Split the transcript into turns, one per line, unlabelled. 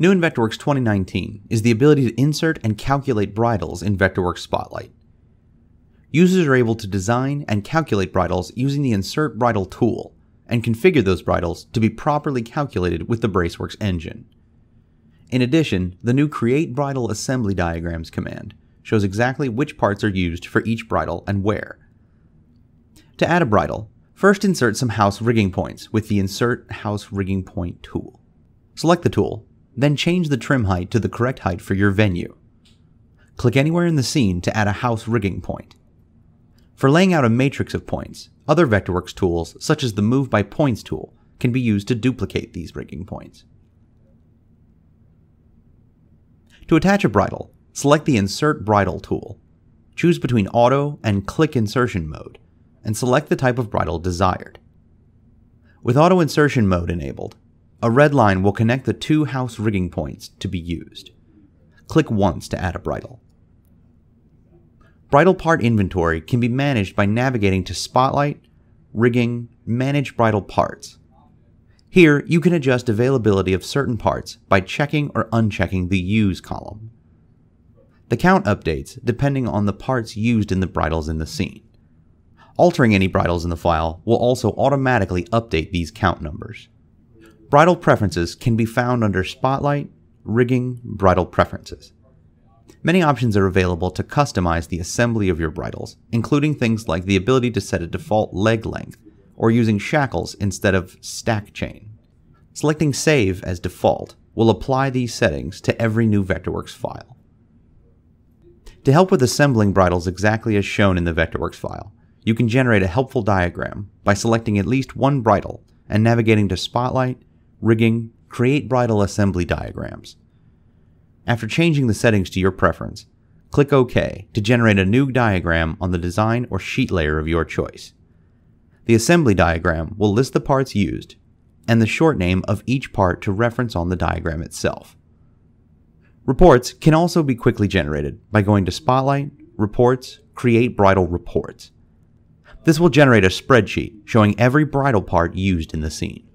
New in Vectorworks 2019 is the ability to insert and calculate bridles in Vectorworks Spotlight. Users are able to design and calculate bridles using the Insert Bridle tool, and configure those bridles to be properly calculated with the Braceworks engine. In addition, the new Create Bridle Assembly Diagrams command shows exactly which parts are used for each bridle and where. To add a bridle, first insert some house rigging points with the Insert House Rigging Point tool. Select the tool, then change the trim height to the correct height for your venue. Click anywhere in the scene to add a house rigging point. For laying out a matrix of points, other Vectorworks tools, such as the Move by Points tool, can be used to duplicate these rigging points. To attach a bridle, select the Insert Bridle tool. Choose between Auto and Click Insertion mode, and select the type of bridle desired. With Auto Insertion mode enabled, a red line will connect the two house rigging points to be used. Click once to add a bridle. Bridle part inventory can be managed by navigating to Spotlight, Rigging, Manage Bridle Parts. Here, you can adjust availability of certain parts by checking or unchecking the Use column. The count updates depending on the parts used in the bridles in the scene. Altering any bridles in the file will also automatically update these count numbers. Bridle preferences can be found under Spotlight, Rigging, Bridle Preferences. Many options are available to customize the assembly of your bridles, including things like the ability to set a default leg length, or using shackles instead of stack chain. Selecting Save as default will apply these settings to every new Vectorworks file. To help with assembling bridles exactly as shown in the Vectorworks file, you can generate a helpful diagram by selecting at least one bridle and navigating to Spotlight, rigging, create bridle assembly diagrams. After changing the settings to your preference, click OK to generate a new diagram on the design or sheet layer of your choice. The assembly diagram will list the parts used and the short name of each part to reference on the diagram itself. Reports can also be quickly generated by going to Spotlight, Reports, Create Bridle Reports. This will generate a spreadsheet showing every bridle part used in the scene.